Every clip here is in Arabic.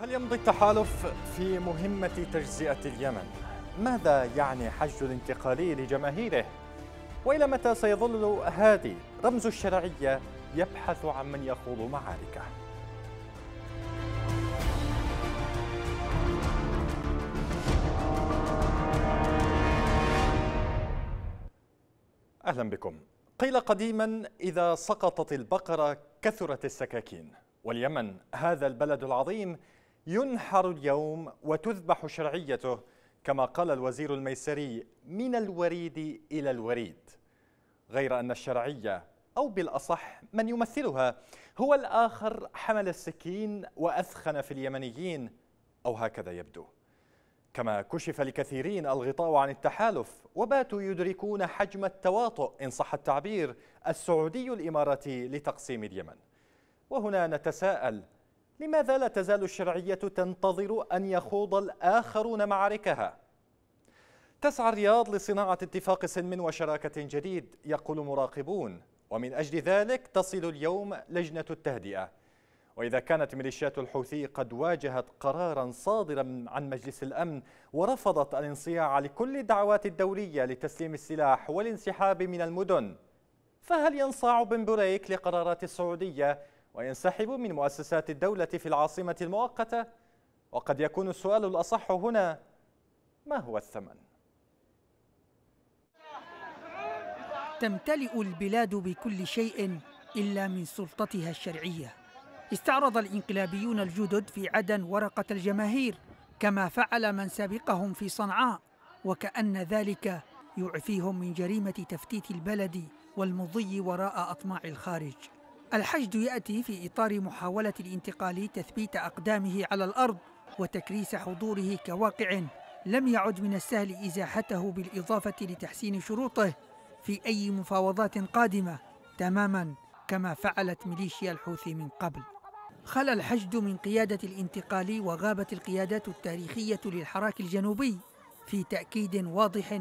هل يمضي التحالف في مهمة تجزئة اليمن؟ ماذا يعني حشد الانتقالي لجماهيره؟ وإلى متى سيظل هادي رمز الشرعية يبحث عن من يخوض معاركه؟ أهلا بكم قيل قديما إذا سقطت البقرة كثرت السكاكين واليمن هذا البلد العظيم ينحر اليوم وتذبح شرعيته كما قال الوزير الميسري من الوريد إلى الوريد. غير أن الشرعية أو بالأصح من يمثلها هو الآخر حمل السكين وأثخن في اليمنيين أو هكذا يبدو. كما كشف لكثيرين الغطاء عن التحالف وباتوا يدركون حجم التواطؤ إن صح التعبير السعودي الإماراتي لتقسيم اليمن. وهنا نتساءل لماذا لا تزال الشرعية تنتظر أن يخوض الآخرون معاركها؟ تسعى الرياض لصناعة اتفاق سلم وشراكة جديد يقول مراقبون ومن أجل ذلك تصل اليوم لجنة التهدئة وإذا كانت ميليشيات الحوثي قد واجهت قرارا صادرا عن مجلس الأمن ورفضت الانصياع لكل الدعوات الدولية لتسليم السلاح والانسحاب من المدن فهل ينصاع بن بريك لقرارات السعودية وينسحب من مؤسسات الدولة في العاصمة المؤقتة وقد يكون السؤال الأصح هنا ما هو الثمن؟ تمتلئ البلاد بكل شيء إلا من سلطتها الشرعية استعرض الإنقلابيون الجدد في عدن ورقة الجماهير كما فعل من سبقهم في صنعاء وكأن ذلك يعفيهم من جريمة تفتيت البلد والمضي وراء أطماع الخارج الحشد يأتي في إطار محاولة الانتقال تثبيت أقدامه على الأرض وتكريس حضوره كواقع لم يعد من السهل إزاحته بالإضافة لتحسين شروطه في أي مفاوضات قادمة تماما كما فعلت ميليشيا الحوثي من قبل. خلا الحشد من قيادة الانتقال وغابت القيادات التاريخية للحراك الجنوبي في تأكيد واضح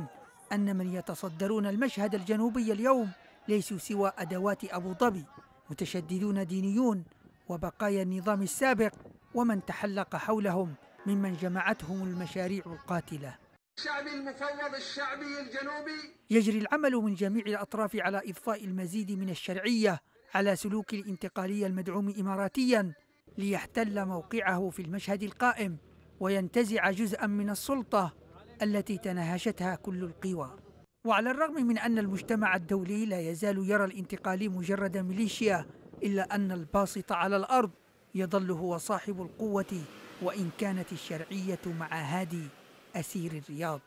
أن من يتصدرون المشهد الجنوبي اليوم ليسوا سوى أدوات أبو ظبي متشددون دينيون وبقايا النظام السابق ومن تحلق حولهم ممن جمعتهم المشاريع القاتلة. الشعبي المفوض الشعبي الجنوبي. يجري العمل من جميع الأطراف على إضفاء المزيد من الشرعية على سلوك الانتقالية المدعوم إماراتيا ليحتل موقعه في المشهد القائم وينتزع جزءا من السلطة التي تناهشتها كل القوى. وعلى الرغم من أن المجتمع الدولي لا يزال يرى الانتقالي مجرد ميليشيا إلا أن الباسط على الأرض يظل هو صاحب القوة وإن كانت الشرعية مع هادي أسير الرياض.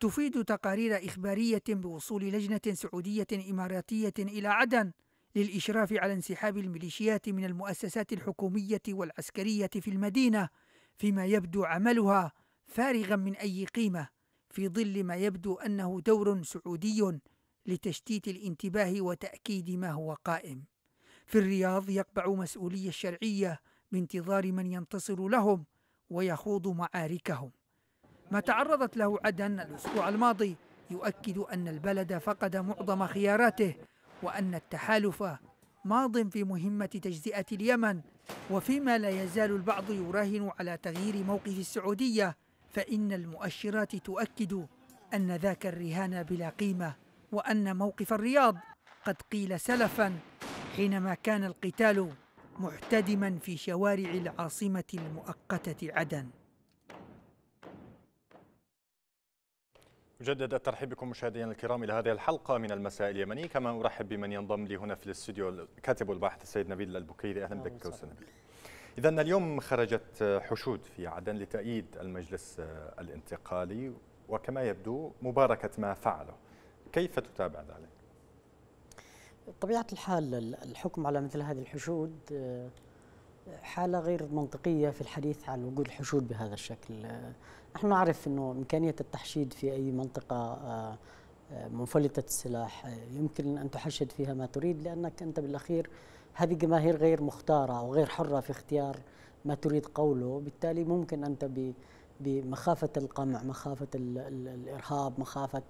تفيد تقارير إخبارية بوصول لجنة سعودية إماراتية إلى عدن للإشراف على انسحاب الميليشيات من المؤسسات الحكومية والعسكرية في المدينة فيما يبدو عملها فارغا من أي قيمة. في ظل ما يبدو أنه دور سعودي لتشتيت الانتباه وتأكيد ما هو قائم. في الرياض يقبع مسؤولي الشرعية بانتظار من ينتصر لهم ويخوض معاركهم. ما تعرضت له عدن الأسبوع الماضي يؤكد أن البلد فقد معظم خياراته وأن التحالف ماض في مهمة تجزئة اليمن وفيما لا يزال البعض يراهن على تغيير موقف السعودية فإن المؤشرات تؤكد أن ذاك الرهان بلا قيمة وأن موقف الرياض قد قيل سلفا حينما كان القتال محتدما في شوارع العاصمة المؤقتة عدن. أجدد الترحيب بكم مشاهدينا الكرام إلى هذه الحلقة من المساء اليمني. كما أرحب بمن ينضم لي هنا في الاستوديو الكاتب والباحث السيد نبيل البكيري. أهلا بك أستاذ نبيل. إذا اليوم خرجت حشود في عدن لتأييد المجلس الانتقالي وكما يبدو مباركة ما فعله كيف تتابع ذلك؟ بطبيعة الحال الحكم على مثل هذه الحشود حالة غير منطقية في الحديث عن وجود حشود بهذا الشكل نحن نعرف أنه إمكانية التحشيد في أي منطقة منفلتة السلاح يمكن أن تحشد فيها ما تريد لأنك أنت بالأخير هذه جماهير غير مختارة وغير حرة في اختيار ما تريد قوله. بالتالي ممكن أنت بمخافة القمع مخافة الإرهاب مخافة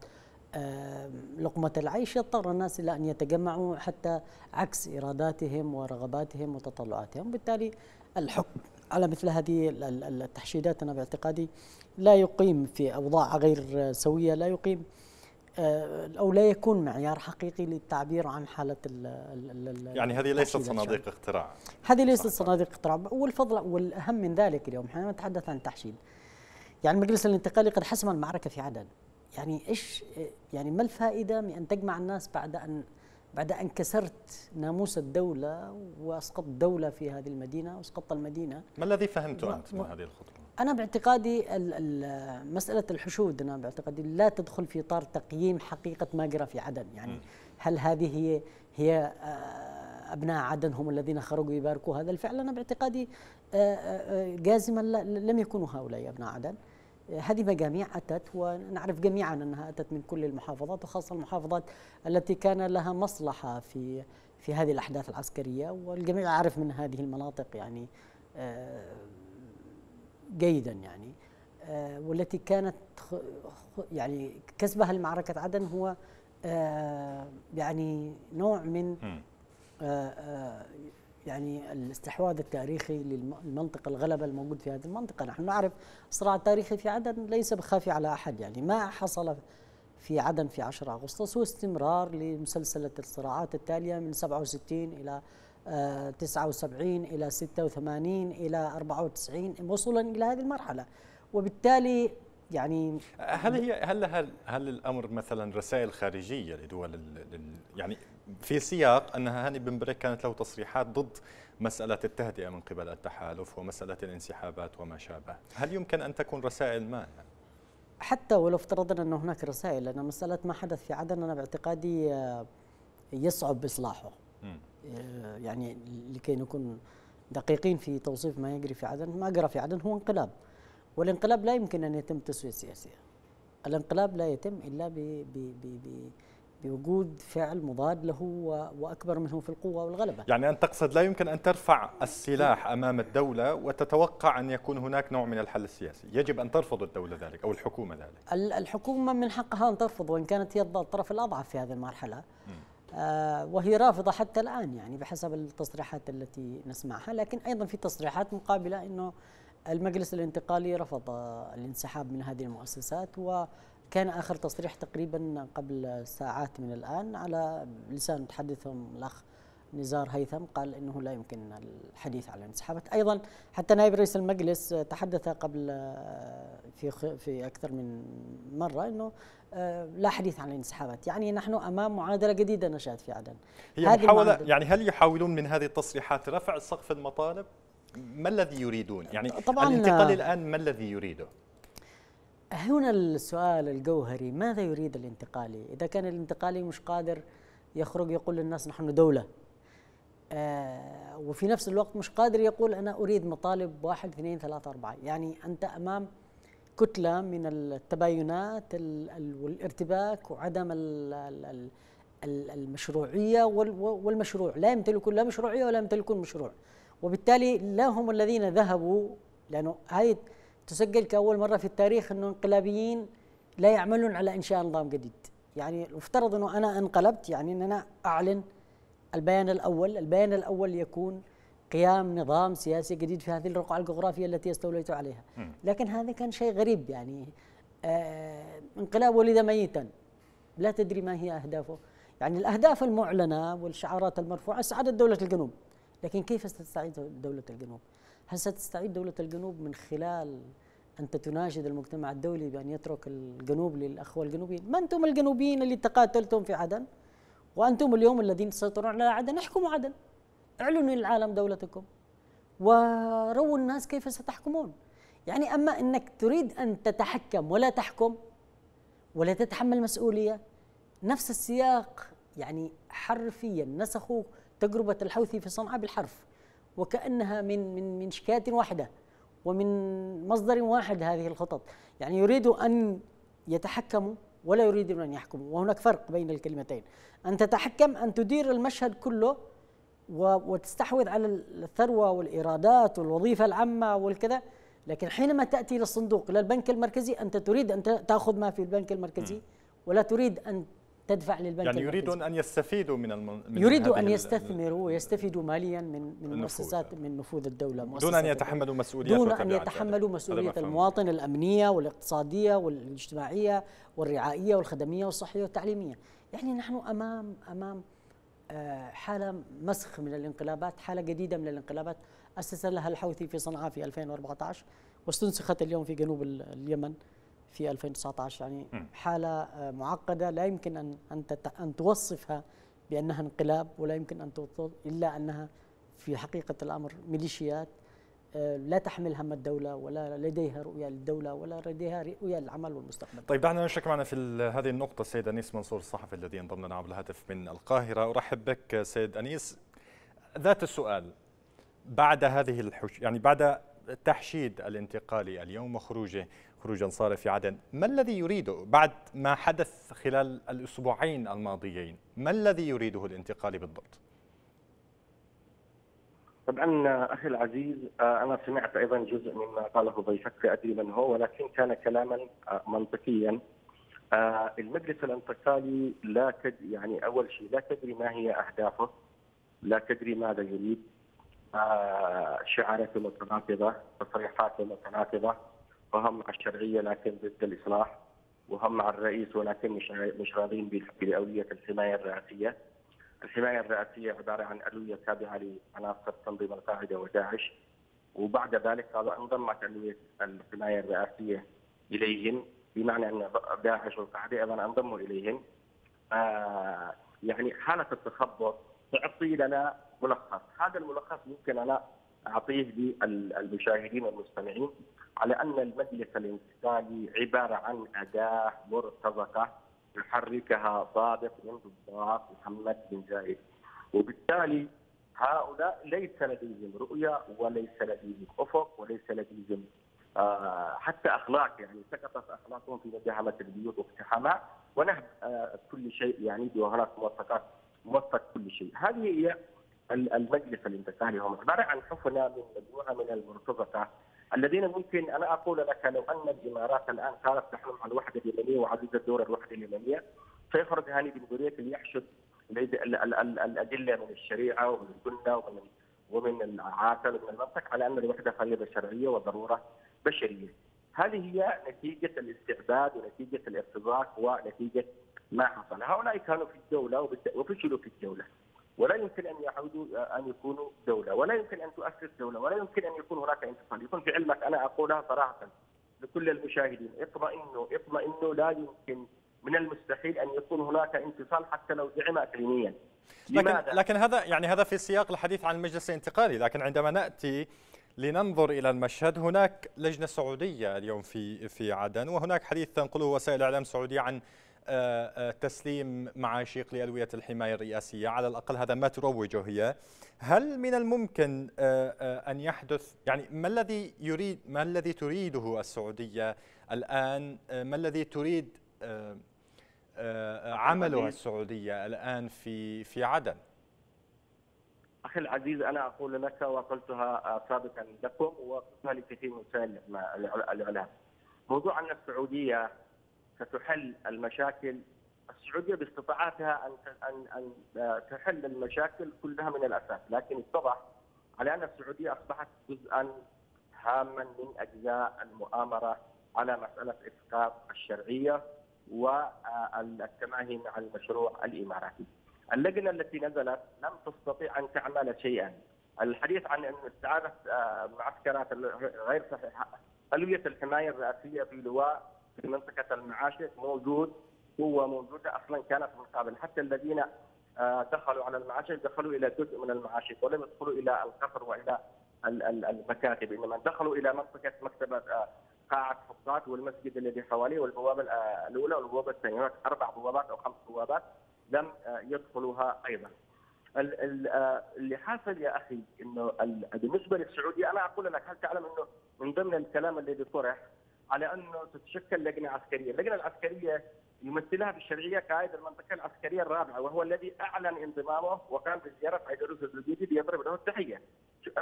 لقمة العيش يضطر الناس إلى أن يتجمعوا حتى عكس إراداتهم ورغباتهم وتطلعاتهم. بالتالي الحكم على مثل هذه التحشيدات أنا باعتقادي لا يقيم في أوضاع غير سوية لا يقيم أو لا يكون معيار حقيقي للتعبير عن حالة ال يعني هذه ليست صناديق اختراع. هذه ليست صناديق اختراع. والفضل والأهم من ذلك اليوم حينما نتحدث عن التحشيد. يعني المجلس الانتقالي قد حسم المعركة في عدن. يعني إيش يعني ما الفائدة من أن تجمع الناس بعد أن بعد أن كسرت ناموس الدولة وأسقطت دولة في هذه المدينة وأسقطت المدينة؟ ما الذي فهمته أنت من هذه الخطوة؟ أنا باعتقادي مسألة الحشود أنا باعتقادي لا تدخل في إطار تقييم حقيقة ما جرى في عدن. يعني هل هذه هي هي آه، أبناء عدن هم الذين خرجوا يباركوا هذا الفعل؟ أنا باعتقادي آه، آه، جازما لم يكونوا هؤلاء أبناء عدن. هذه مجاميع أتت ونعرف جميعا أنها أتت من كل المحافظات وخاصة المحافظات التي كان لها مصلحة في في هذه الأحداث العسكرية والجميع يعرف من هذه المناطق يعني جيدا يعني آه، والتي كانت يعني كسبها لمعركة عدن هو آه، يعني نوع من آه، يعني الاستحواذ التاريخي للمنطقة الغلبة الموجود في هذه المنطقة. نحن نعرف الصراع التاريخي في عدن ليس بخافي على أحد يعني. ما حصل في عدن في 10 أغسطس هو استمرار لمسلسلة الصراعات التالية من 67 إلى 79 إلى 86 إلى 94 وصولا إلى هذه المرحلة وبالتالي يعني هل هي هل هل, هل الأمر مثلا رسائل خارجية لدول يعني في سياق أن هاني بن بريك كانت له تصريحات ضد مسألة التهدئة من قبل التحالف ومسألة الانسحابات وما شابه، هل يمكن أن تكون رسائل ما يعني؟ حتى ولو افترضنا أن هناك رسائل لأن مسألة ما حدث في عدن أنا باعتقادي يصعب إصلاحه. آه، يعني لكي نكون دقيقين في توصيف ما يجري في عدن ما جرى في عدن هو انقلاب والانقلاب لا يمكن أن يتم تسوية سياسية الانقلاب لا يتم إلا ب ب ب بوجود فعل مضاد له وأكبر منه في القوة والغلبة. يعني أنت تقصد لا يمكن أن ترفع السلاح أمام الدولة وتتوقع أن يكون هناك نوع من الحل السياسي، يجب أن ترفض الدولة ذلك أو الحكومة ذلك. الحكومة من حقها أن ترفض وإن كانت هي الطرف الأضعف في هذه المرحلة. م. آه، وهي رافضة حتى الآن يعني بحسب التصريحات التي نسمعها. لكن أيضا في تصريحات مقابلة أنه المجلس الانتقالي رفض الانسحاب من هذه المؤسسات وكان آخر تصريح تقريبا قبل ساعات من الآن على لسان متحدثهم الأخ نزار هيثم قال إنه لا يمكن الحديث عن الانسحابات. أيضا حتى نائب رئيس المجلس تحدث قبل في في أكثر من مرة إنه آه، لا حديث عن الانسحابات. يعني نحن أمام معادلة جديدة نشأت في عدن. هي هذه محاوله يعني هل يحاولون من هذه التصريحات رفع سقف المطالب؟ ما الذي يريدون؟ يعني طبعا الانتقال الآن ما الذي يريده؟ هنا السؤال الجوهري ماذا يريد الانتقالي إذا كان الانتقالي مش قادر يخرج يقول للناس نحن دولة. آه وفي نفس الوقت مش قادر يقول أنا أريد مطالب واحد اثنين ثلاثة أربعة. يعني أنت أمام كتلة من التباينات والارتباك وعدم المشروعية والمشروع. لا يمتلكون لا مشروعية ولا يمتلكون مشروع. وبالتالي لا هم الذين ذهبوا لأنه هاي تسجل كأول مرة في التاريخ أنه انقلابيين لا يعملون على إنشاء نظام جديد. يعني افترض أنه أنا انقلبت يعني أن أنا أعلن البيان الأول. البيان الأول يكون قيام نظام سياسي جديد في هذه الرقعة الجغرافية التي استوليت عليها. لكن هذا كان شيء غريب يعني. آه انقلاب ولد ميتا. لا تدري ما هي أهدافه. يعني الأهداف المعلنة والشعارات المرفوعة سعادة دولة الجنوب. لكن كيف ستستعيد دولة الجنوب؟ هل ستستعيد دولة الجنوب من خلال أنت تناشد المجتمع الدولي بأن يترك الجنوب للأخوة الجنوبيين؟ ما أنتم الجنوبيين اللي تقاتلتم في عدن؟ وأنتم اليوم الذين تسيطرون على عدن؟ احكموا عدن. اعلنوا للعالم دولتكم وروا الناس كيف ستحكمون. يعني أما أنك تريد أن تتحكم ولا تحكم ولا تتحمل مسؤولية نفس السياق يعني حرفيا نسخوا تجربة الحوثي في صنعاء بالحرف. وكأنها من من من شكاية واحدة ومن مصدر واحد هذه الخطط. يعني يريدوا أن يتحكموا ولا يريدون أن يحكموا. وهناك فرق بين الكلمتين. أن تتحكم أن تدير المشهد كله وتستحوذ على الثروة والإيرادات والوظيفة العامة والكذا. لكن حينما تأتي للصندوق إلى البنك المركزي أنت تريد أن تأخذ ما في البنك المركزي ولا تريد أن تدفع للبنك يعني يريدون أن يستفيدوا من, الم... من يريدوا أن يستثمروا ويستفيدوا ماليا من من مؤسسات من نفوذ الدولة. دون أن يتحملوا مسؤوليه دون أن يتحملوا مسؤولية المواطن الأمنية والاقتصادية والاجتماعية والرعائية والخدمية والصحية والتعليمية. يعني نحن أمام أمام آه، حالة مسخ من الانقلابات حالة جديدة من الانقلابات. أسس لها الحوثي في صنعاء في 2014 واستنسخت اليوم في جنوب اليمن في 2019 يعني حالة آه، معقدة. لا يمكن أن أن أن توصفها بأنها انقلاب ولا يمكن أن إلا أنها في حقيقة الأمر ميليشيات. لا تحمل هم الدولة ولا لديها رؤية للدولة ولا لديها رؤية للعمل والمستقبل. طيب دعنا نشرك معنا في هذه النقطة السيد أنيس منصور الصحفي الذي انضم لنا عبر الهاتف من القاهرة. أرحب بك سيد أنيس. ذات السؤال بعد هذه الحش يعني بعد تحشيد الانتقالي اليوم وخروجه خروجا في عدن ما الذي يريده؟ بعد ما حدث خلال الأسبوعين الماضيين ما الذي يريده الانتقالي بالضبط؟ طبعا أخي العزيز أنا سمعت أيضا جزء مما قاله ضيفك لا أدري من هو ولكن كان كلاما منطقيا المجلس الانتقالي لا تد يعني أول شيء لا تدري ما هي أهدافه لا تدري ماذا يريد شعاراته متناقضة تصريحاته متناقضة وهم مع الشرعية لكن ضد الإصلاح وهم مع الرئيس ولكن مش مش راضين باولويه الحماية الرئاسية. الحماية الرئاسية عبارة عن ألوية تابعه لعناصر تنظيم القاعده وداعش وبعد ذلك هذا انضمت ألوية الحماية الرئاسية اليهم بمعنى أن داعش والقاعده أيضا انضموا اليهم. آه يعني حالة التخبط تعطي لنا ملخص، هذا الملخص ممكن أنا أعطيه للمشاهدين والمستمعين على أن المجلس الانتقالي عبارة عن أداة مرتزقه يحركها ضابط من ضباط محمد بن زايد. وبالتالي هؤلاء ليس لديهم رؤية وليس لديهم أفق وليس لديهم آه حتى أخلاق يعني سقطت أخلاقهم في مداهمه البيوت واقتحامها. ونهب آه كل شيء يعني وهناك موثقات موثق كل شيء. هذه هي المجلس الانتقالي هم. عباره عن حفنه من مجموعة من المرتزقه الذين ممكن أنا أقول لك لو أن الإمارات الآن كانت تحلم عن الوحدة اليمنية وعزيزة دور الوحدة اليمنية سيخرج هاني بن بريك ليحشد الأدلة من الشريعة ومن السنة ومن ومن العاقل ومن المنطق على أن الوحدة فريضة شرعية وضرورة بشرية. هذه هي نتيجة الاستعباد ونتيجة الارتباط ونتيجة ما حصل، هؤلاء كانوا في الدولة وفشلوا في الدولة. ولا يمكن أن يعودوا أن يكونوا دولة، ولا يمكن أن تؤسس دولة، ولا يمكن أن يكون هناك انتصار، يكون في علمك أنا أقولها صراحة لكل المشاهدين، اطمئنوا اطمئنوا. لا يمكن من المستحيل أن يكون هناك انتصار حتى لو دعم اقليميا. لكن لكن هذا يعني هذا في سياق الحديث عن المجلس الانتقالي، لكن عندما نأتي لننظر إلى المشهد هناك لجنة سعودية اليوم في في عدن وهناك حديث تنقله وسائل الاعلام السعوديه عن تسليم معاشيق لألوية الحماية الرئاسية. على الأقل هذا ما تروجه هي. هل من الممكن آه، أن يحدث يعني ما الذي يريد ما الذي تريده السعودية الآن؟ ما الذي تريد عمله السعودية الآن في في عدن؟ أخي العزيز أنا أقول لك وقلتها سابقا لكم وقلتها لكثير من وسائل الإعلام. موضوع أن السعودية ستحل المشاكل السعودية باستطاعتها أن أن أن تحل المشاكل كلها من الأساس، لكن اتضح على أن السعودية أصبحت جزءا هاما من أجزاء المؤامرة على مسألة إسقاط الشرعية والتماهي مع المشروع الإماراتي. اللجنة التي نزلت لم تستطيع أن تعمل شيئا. الحديث عن أن استعاده معسكرات غير صحيحة ألوية الحماية الرئاسية في لواء في منطقة المعاشر موجود قوه موجودة أصلا كانت من قبل حتى الذين آه، دخلوا على المعاشر دخلوا إلى جزء من المعاشر ولم يدخلوا إلى القصر وإلى المكاتب إنما دخلوا إلى منطقة مكتبه آه، قاعة حفاظ والمسجد الذي حواليه والبوابة آه، الأولى والبوابة الثانية هناك أربع بوابات أو خمس بوابات لم يدخلوها أيضا. اللي حاصل يا أخي إنه بالنسبة للسعودية أنا أقول لك هل تعلم إنه من ضمن الكلام الذي طرح على أنه تتشكل لجنة عسكرية، اللجنة العسكرية يمثلها بالشرعية قائد المنطقة العسكرية الرابعة وهو الذي أعلن انضمامه وقام بزياره عيدروس الزبيدي ليضرب له التحية.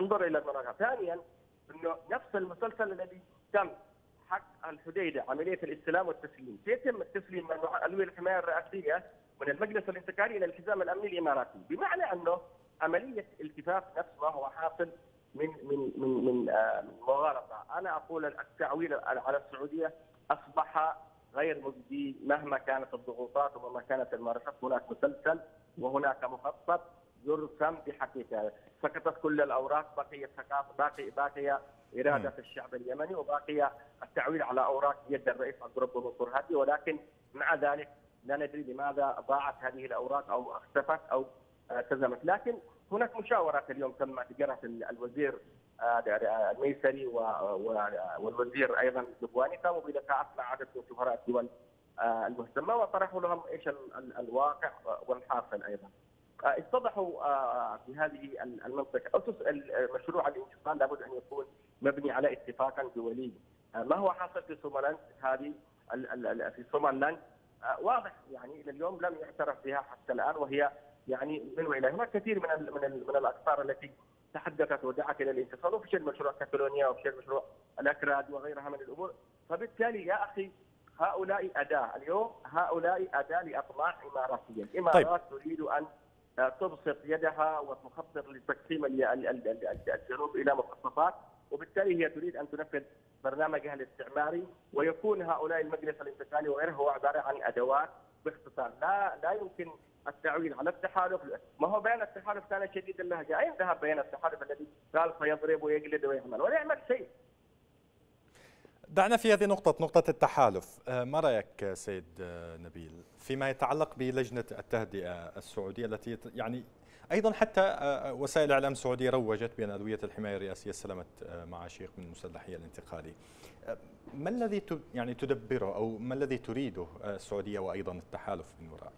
انظر إلى المراجعة، ثانيا إنه نفس المسلسل الذي تم حق الحديدة عملية الإستلام والتسليم، سيتم التسليم من علوي الحمايه الرئاسية من المجلس الانتقالي إلى الحزام الأمني الإماراتي، بمعنى أنه عملية التفاف نفس ما هو حاصل من من من من آه، مغالطه، أنا أقول التعويل على السعودية أصبح غير مجدي مهما كانت الضغوطات ومهما كانت الممارسات هناك مسلسل وهناك مخطط يرسم بحقيقة، سقطت كل الأوراق بقي ثقافه باقي باقي إرادة الشعب اليمني وباقي التعويل على أوراق يد الرئيس عبد ربه منصور هادي ولكن مع ذلك لا ندري لماذا ضاعت هذه الأوراق أو اختفت أو التزمت، لكن هناك مشاورات اليوم تمت جرت الوزير آه، الميسري والوزير أيضا الدبواني قاموا بلقاءات مع عدد من سفراء الدول آه، المهتمة وطرحوا لهم إيش الواقع والحاصل أيضا. آه، اتضحوا في هذه المنطقة أسس مشروع الانتقال لابد أن يكون مبني على اتفاق دولي. ما هو حاصل في سومالند هذه في سومالند واضح يعني إلى اليوم لم يعترف بها حتى الآن وهي يعني من والى هناك كثير من من من الأقطار التي تحدثت ودعت إلى الانفصال وفشل مشروع كاتالونيا وفشل مشروع الأكراد وغيرها من الأمور. فبالتالي يا أخي هؤلاء أداة. اليوم هؤلاء أداة لأطماع إماراتية، الإمارات طيب. تريد أن تبسط يدها وتخطط لتقسيم الجنوب إلى مخططات. وبالتالي هي تريد أن تنفذ برنامجها الاستعماري ويكون هؤلاء المجلس الانتقالي وغيره هو عبارة عن أدوات باختصار. لا لا يمكن التعويل على التحالف. ما هو بيان التحالف كان شديد اللهجه أين ذهب بيان التحالف الذي قال سيضرب ويجلد ويعمل ولا يعمل شيء. دعنا في هذه نقطة نقطة التحالف. آه، ما رأيك سيد آه، نبيل؟ فيما يتعلق بلجنة التهدئة السعودية التي يعني أيضا حتى آه، وسائل الاعلام السعوديه روجت بأن أدوية الحماية الرئاسية استلمت معاشيق من المسلحيه الانتقالي. ما الذي يعني تدبره أو ما الذي تريده السعودية وأيضا التحالف من وراء؟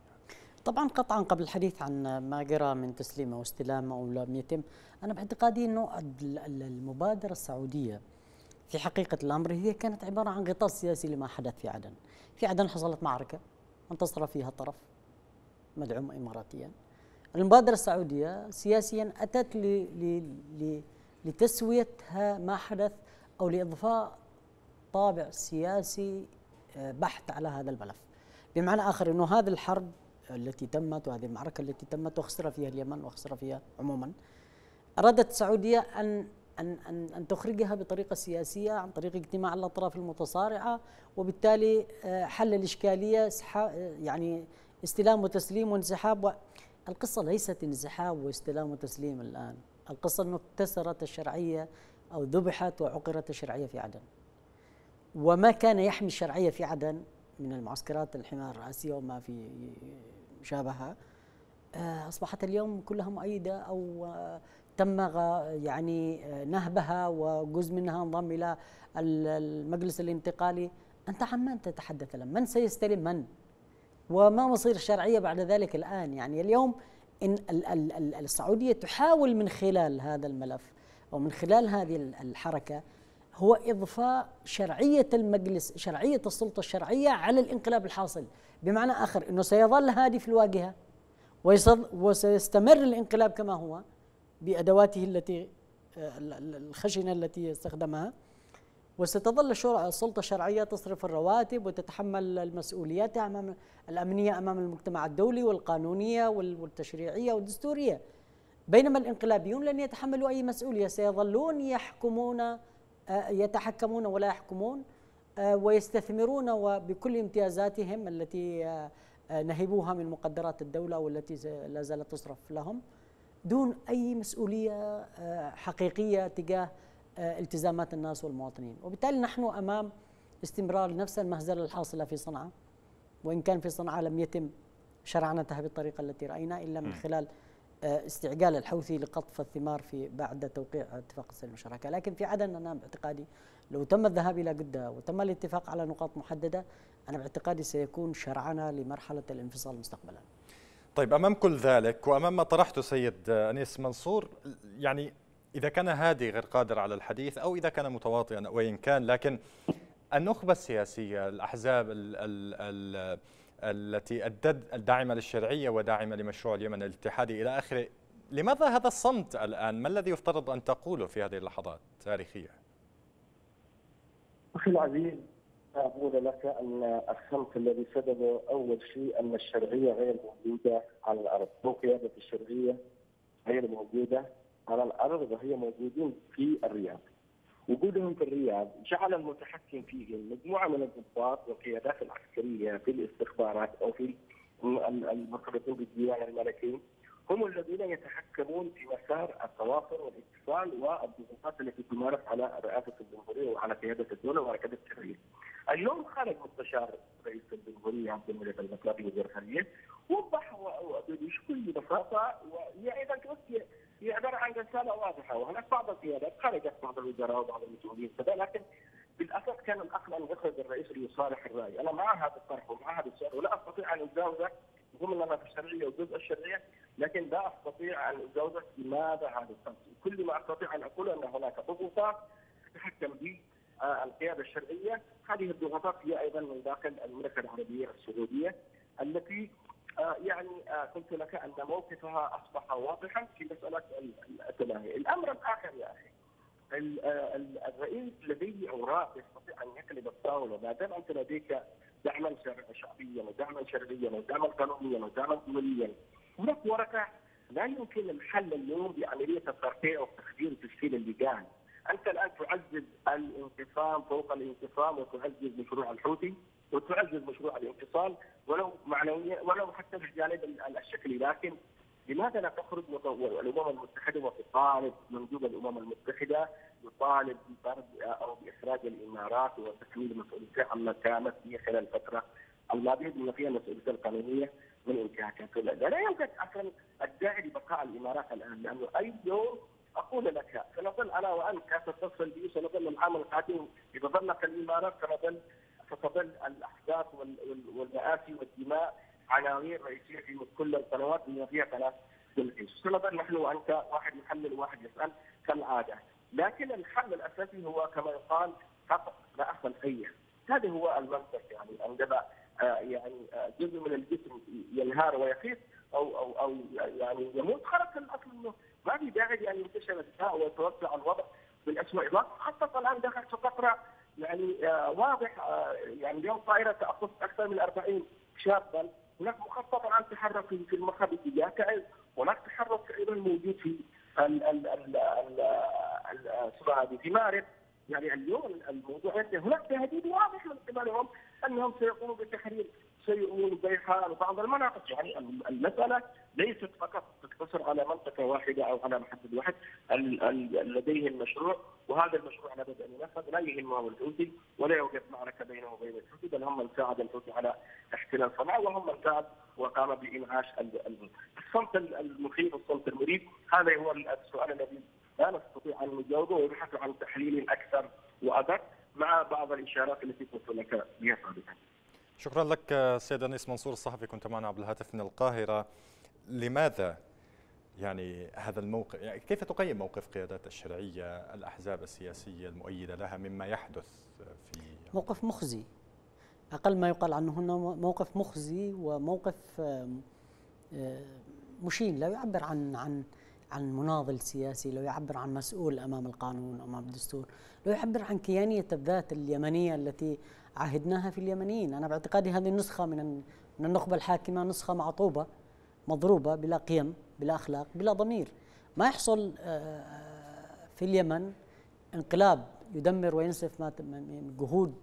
طبعا قطعا قبل الحديث عن ما جرى من تسليم أو استلام أو لم يتم أنا باعتقادي إنه المبادرة السعودية في حقيقة الأمر هي كانت عبارة عن غطاء سياسي لما حدث في عدن في عدن حصلت معركة انتصر فيها طرف مدعوم اماراتيا المبادرة السعودية سياسيا أتت لتسويه ما حدث أو لإضفاء طابع سياسي آه، بحت على هذا الملف. بمعنى آخر إنه هذه الحرب التي تمت وهذه المعركة التي تمت وخسر فيها اليمن وخسر فيها عموما أرادت السعودية أن أن أن أن تخرجها بطريقة سياسية عن طريق اجتماع الأطراف المتصارعة وبالتالي آه، حل الإشكالية يعني استلام وتسليم وانسحاب القصة ليست انسحاب واستلام وتسليم الآن. القصة أنه اكتسرت الشرعية أو ذبحت وعقرت الشرعية في عدن. وما كان يحمي الشرعية في عدن من المعسكرات الحماية الرئاسية وما في شابهها آه، أصبحت اليوم كلها مؤيدة أو آه، تم يعني آه، نهبها وجزء منها انضم إلى المجلس الانتقالي. أنت عن من تتحدث الآن من سيستلم من؟ وما مصير الشرعية بعد ذلك الآن؟ يعني اليوم إن السعودية تحاول من خلال هذا الملف أو من خلال هذه الحركة هو إضفاء شرعية المجلس شرعية السلطة الشرعية على الانقلاب الحاصل. بمعنى آخر أنه سيظل هادي في الواجهة وسيستمر الانقلاب كما هو بأدواته التي آه، الخشنة التي استخدمها. وستظل السلطة الشرعية تصرف الرواتب وتتحمل المسؤوليات أمام الأمنية أمام المجتمع الدولي والقانونية والتشريعية والدستورية. بينما الانقلابيون لن يتحملوا أي مسؤولية سيظلون يحكمون يتحكمون ولا يحكمون آه، ويستثمرون وبكل امتيازاتهم التي آه، نهبوها من مقدرات الدولة والتي لا زالت تصرف لهم دون أي مسؤولية حقيقية تجاه التزامات الناس والمواطنين. وبالتالي نحن أمام استمرار نفس المهزلة الحاصلة في صنعاء وإن كان في صنعاء لم يتم شرعنتها بالطريقة التي رأينا إلا من خلال استعجال الحوثي لقطف الثمار في بعد توقيع اتفاق السلم المشاركه، لكن في عدن أنا باعتقادي لو تم الذهاب إلى جدة وتم الاتفاق على نقاط محددة أنا باعتقادي سيكون شرعنا لمرحلة الانفصال مستقبلا. طيب أمام كل ذلك وأمام ما طرحته سيد أنيس منصور يعني إذا كان هادي غير قادر على الحديث أو إذا كان متواطئا وإن كان لكن النخبة السياسية الأحزاب ال ال ال التي الداعمة للشرعية وداعمة لمشروع اليمن الاتحادي إلى آخره. لماذا هذا الصمت الآن؟ ما الذي يفترض أن تقوله في هذه اللحظات التاريخية أخي العزيز أقول لك أن الصمت الذي سببه أول شيء أن الشرعية غير موجودة على الأرض، مو قيادة الشرعية غير موجودة على الأرض وهي موجودين في الرياض. وجودهم في الرياض جعل المتحكم فيهم مجموعة من الضباط والقيادات العسكرية في الاستخبارات أو في المرتبطين بالديوان الملكي هم الذين يتحكمون في مسار التواصل والاتصال والضغوطات التي تمارس على رئاسة الجمهورية وعلى قيادة الدولة وعلى قياده الشرعيه. اليوم خرج مستشار رئيس الجمهورية عبد الملك المطلبي وزير الخارجية وضح بكل بساطه وهي أيضا هي عباره عن رسالة واضحة وهناك بعض القيادات خرجت بعض الوزراء وبعض المسؤولين كذا لكن بالاساس كان الاصل ان يخرج الرئيس ليصالح الراي، أنا مع هذا الطرح ومع هذا السؤال ولا أستطيع أن اتجاوزه ضمن النظام الشرعية والجزء الشرعية لكن لا أستطيع أن اتجاوزك لماذا هذا الصمت؟ كل ما أستطيع أن أقول أن هناك ضغوطات تتحكم به القيادة الشرعية، هذه الضغوطات هي أيضا من داخل المملكة العربية السعودية التي آه، آه، قلت لك أن موقفها أصبح واضحا في مسألة التلاهي، الأمر الآخر يا أخي آه، الرئيس لديه اوراق يستطيع أن يقلب الطاوله ما دام أنت لديك دعما شعبيا ودعما شرعيا ودعما قانونيا ودعما دوليا هناك ورقة لا يمكن الحل اليوم بعمليه الترقيع والتخدير وتشكيل اللجان أنت الآن تعزز الانقسام فوق الانقسام وتعزز مشروع الحوثي وتعزز مشروع الانفصال ولو معنويا ولو حتى في الجانب الشكلي لكن لماذا لا تخرج الأمم المتحدة وتطالب مندوب الأمم المتحدة يطالب بفرض أو بإخراج الإمارات وتكميل مسؤوليتها عما كانت هي خلال الفترة الماضيه بما فيها المسؤوليه القانونية من انتهاكات لا يوجد أصلا الداعي لبقاء الإمارات الآن لأنه أي يوم أقول لك سنظل أنا وأنت كتتصل بي سنظل العام القادم ظلت الامارات سنظل ستظل الأحداث والمآسي والدماء عناوين رئيسية في كل القنوات ثلاث بالعيش سنظل نحن وأنت واحد يحلل وواحد يسأل كالعادة. لكن الحل الأساسي هو كما يقال فقط لا اخلاقيه هذا هو المنطق يعني عندما آه، يعني آه، جزء من الجسم ينهار ويخيف أو أو أو يعني يموت خلاص الأصل إنه ما في داعي لأن ينتشر الداء ويتوسع الوضع بالاسوء خاصه الان دخلت في فترة يعني آه، واضح يعني اليوم طائرة تأخذ أكثر من 40 شابا. هناك مخطط الان تحرك في المخرج اتجاه تعز هناك تحرك أيضا موجود في ال ال ال ال في مارس. يعني اليوم الموضوع هناك تهديد واضح من قبلهم أنهم سيقوموا بتحرير سيئون بيحان وبعض المناطق يعني المسألة ليست فقط تقتصر على منطقة واحدة أو على محدد واحد. لديهم مشروع وهذا المشروع لابد أن ينفذ لا يهمهم الحوثي ولا يوجد معركة بينه وبين الحوثي بل هم من ساعد الحوثي على احتلال صنعاء وهم من ساعد وقام بإنعاش الصمت المخيف والصمت المريب. هذا هو السؤال الذي لا نستطيع أن نجاوبه ويبحث عن تحليل أكثر وأدق مع بعض الإشارات التي قلت لك بها سابقا. شكرا لك سيد انيس منصور الصحفي. كنت معنا عبر الهاتف من القاهرة. لماذا يعني هذا الموقف؟ يعني كيف تقيم موقف قيادات الشرعية الأحزاب السياسية المؤيدة لها مما يحدث في موقف مخزي. أقل ما يقال عنه هنا موقف مخزي وموقف مشين لا يعبر عن عن عن مناضل سياسي لو يعبر عن مسؤول أمام القانون أمام الدستور لو يعبر عن كيانية الذات اليمنية التي عهدناها في اليمنيين. أنا باعتقادي هذه النسخه من من النخبة الحاكمة نسخة معطوبة مضروبة بلا قيم بلا أخلاق بلا ضمير. ما يحصل آه، في اليمن انقلاب يدمر وينسف ما من جهود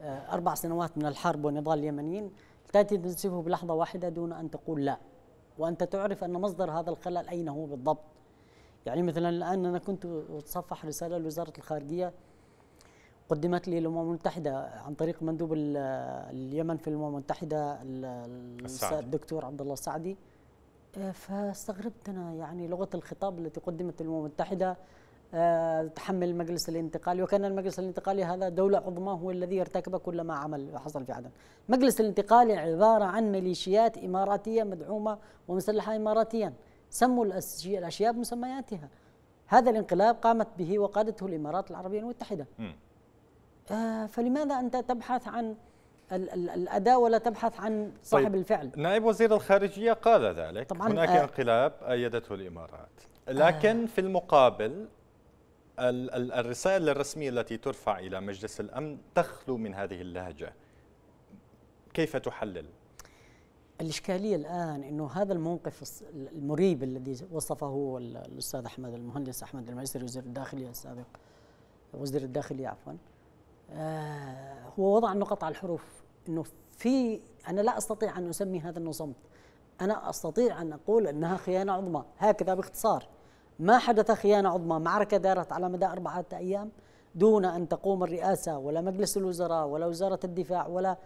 آه، أربع سنوات من الحرب والنضال اليمنيين. تأتي تنسفه بلحظة واحدة دون أن تقول لا. وأنت تعرف أن مصدر هذا الخلل أين هو بالضبط. يعني مثلا الآن أنا كنت أتصفح رسالة لوزارة الخارجية قدمت لي الأمم المتحدة عن طريق مندوب اليمن في الأمم المتحدة الدكتور عبد الله السعدي. آه، فاستغربت أنا يعني لغة الخطاب التي قدمت الامم المتحدة آه، تحمل المجلس الانتقالي وكان المجلس الانتقالي هذا دولة عظمى هو الذي ارتكب كل ما عمل وحصل في عدن. المجلس الانتقالي عبارة عن ميليشيات إماراتية مدعومة ومسلحة إماراتيا سموا الأشياء بمسمياتها. هذا الانقلاب قامت به وقادته الإمارات العربية المتحدة. آه فلماذا أنت تبحث عن الأداة ولا تبحث عن صاحب طيب الفعل؟ نائب وزير الخارجية قال ذلك. طبعا هناك آه. انقلاب أيدته الإمارات. لكن آه. في المقابل الرسائل الرسمية التي ترفع إلى مجلس الأمن تخلو من هذه اللهجة. كيف تحلل؟ الإشكالية الآن أنه هذا الموقف المريب الذي وصفه الأستاذ أحمد المهندس أحمد الميسري وزير الداخلية السابق وزير الداخلية عفوا آه هو وضع النقط على الحروف. أنه في أنا لا أستطيع أن أسمي هذا أنه صمت أنا أستطيع أن أقول أنها خيانة عظمى. هكذا باختصار. ما حدث خيانة عظمى؟ معركة دارت على مدى أربعة أيام دون أن تقوم الرئاسة ولا مجلس الوزراء ولا وزارة الدفاع ولا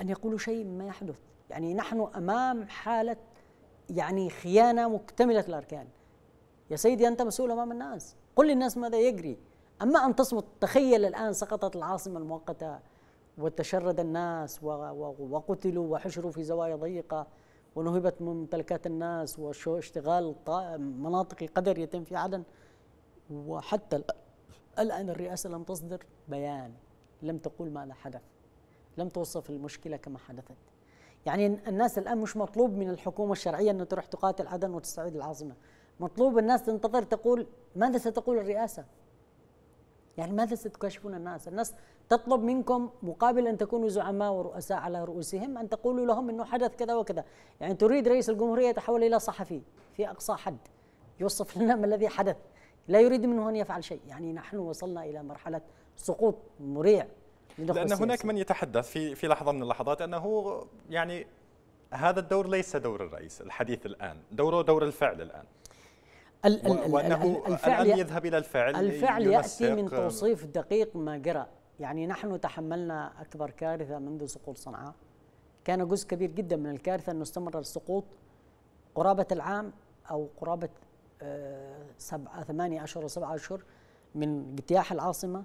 أن يقولوا شيء ما يحدث. يعني نحن أمام حالة يعني خيانة مكتملة الأركان. يا سيدي أنت مسؤول أمام الناس. قل للناس ماذا يجري. أما أن تصمت تخيل الآن سقطت العاصمة المؤقتة وتشرد الناس وقتلوا وحشروا في زوايا ضيقة ونهبت ممتلكات الناس واشتغال مناطق القدر يتم في عدن. وحتى الآن الرئاسة لم تصدر بيان لم تقول ماذا حدث لم توصف المشكلة كما حدثت. يعني الناس الآن مش مطلوب من الحكومة الشرعية أن تروح تقاتل عدن وتستعيد العاصمة. مطلوب الناس تنتظر تقول ماذا ستقول الرئاسة؟ يعني ماذا ستكاشفون الناس؟ الناس تطلب منكم مقابل أن تكونوا زعماء ورؤساء على رؤوسهم أن تقولوا لهم أنه حدث كذا وكذا. يعني تريد رئيس الجمهورية يتحول إلى صحفي في أقصى حد يوصف لنا ما الذي حدث. لا يريد منه أن يفعل شيء. يعني نحن وصلنا إلى مرحلة سقوط مريع لأن هناك من يتحدث في في لحظة من اللحظات أنه يعني هذا الدور ليس دور الرئيس الحديث الآن دوره دور الفعل الآن. ال ال وأنه الفعل الآن يذهب إلى الفعل الفعل يأتي من توصيف دقيق ما جرى. يعني نحن تحملنا أكبر كارثة منذ سقوط صنعاء. كان جزء كبير جدا من الكارثة أنه استمر السقوط قرابة العام أو قرابة آه، سبعة ثمانية أشهر وسبعة أشهر من اجتياح العاصمة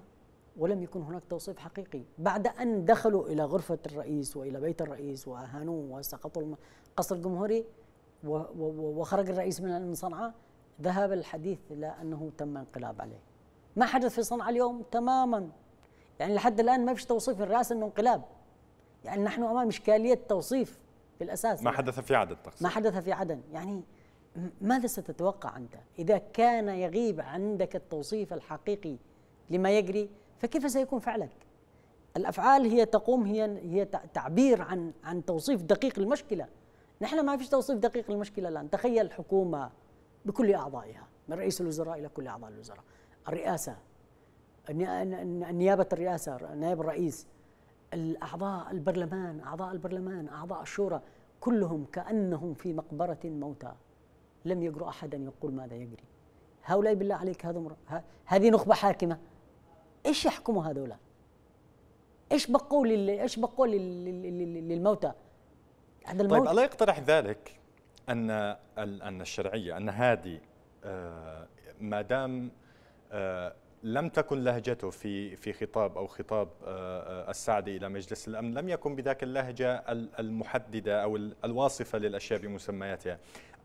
ولم يكن هناك توصيف حقيقي. بعد أن دخلوا إلى غرفة الرئيس وإلى بيت الرئيس وأهانوه وسقطوا القصر الجمهوري وخرج الرئيس من صنعاء ذهب الحديث إلى أنه تم انقلاب عليه. ما حدث في صنعاء اليوم تماما. يعني لحد الآن ما فيش توصيف الرئاسة أنه انقلاب. يعني نحن أمام إشكالية توصيف في الأساس ما حدث في عدن تقصد ما حدث في عدن يعني ماذا ستتوقع أنت؟ إذا كان يغيب عندك التوصيف الحقيقي لما يجري فكيف سيكون فعلك؟ الأفعال هي تقوم هي هي تعبير عن عن توصيف دقيق المشكلة. نحن ما فيش توصيف دقيق المشكلة الآن. تخيل حكومة بكل أعضائها من رئيس الوزراء إلى كل أعضاء الوزراء الرئاسة نيابه الرئاسة نائب الرئيس الأعضاء البرلمان أعضاء البرلمان أعضاء الشورى كلهم كأنهم في مقبرة موتى لم يجرؤ أحدا يقول ماذا يجري هؤلاء بالله عليك هذا هذه نخبة حاكمة إيش يحكموا هذولا؟ إيش بقوا. إيش بقوا لل... للموتى؟ هذا الموت طيب الا يقترح ذلك أن أن الشرعية أن هادي آه، ما دام آه، لم تكن لهجته في في خطاب أو خطاب آه، السعدي إلى مجلس الأمن لم يكن بذاك اللهجة المحددة أو الواصفة للأشياء بمسمياتها.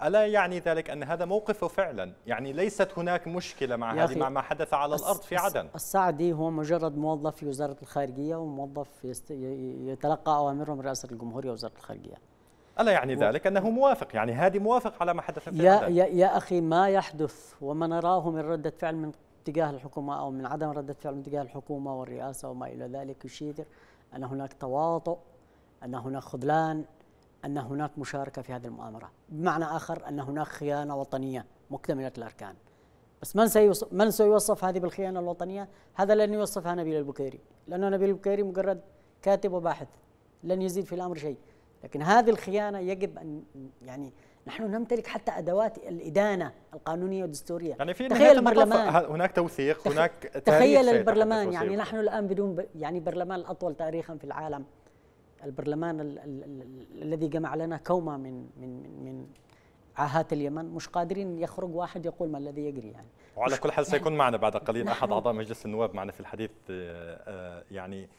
ألا يعني ذلك أن هذا موقفه فعلا؟ يعني ليست هناك مشكلة مع هذه مع ما حدث على الأرض في عدن. السعدي هو مجرد موظف في وزارة الخارجية وموظف يتلقى أوامره من رئاسة الجمهورية وزارة الخارجية. ألا يعني و... ذلك؟ أنه موافق. يعني هذه موافق على ما حدث في يا. يا, يا أخي ما يحدث وما نراه من ردة فعل من تجاه الحكومة أو من عدم ردة فعل من تجاه الحكومة والرئاسة وما إلى ذلك يشير. أن هناك تواطؤ أن هناك خذلان أن هناك مشاركة في هذه المؤامرة. بمعنى آخر أن هناك خيانة وطنية مكتملة الأركان. بس من سيوصف من سيوصف هذه بالخيانة الوطنية؟ هذا لن يوصفها نبيل البكيري. لأنه نبيل البكيري مجرد كاتب وباحث. لن يزيد في الأمر شيء. لكن هذه الخيانة يجب أن يعني نحن نمتلك حتى أدوات الإدانة القانونية والدستورية. يعني في تخيل البرلمان. هناك توثيق هناك تخيل البرلمان يعني نحن الآن بدون يعني برلمان الأطول تاريخا في العالم. البرلمان ال ال ال الذي جمع لنا كومة من من من, عاهات اليمن مش قادرين يخرج واحد يقول ما الذي يجري يعني. وعلى كل حال سيكون معنا بعد قليل أحد أعضاء مجلس النواب معنا في الحديث آه، آه، يعني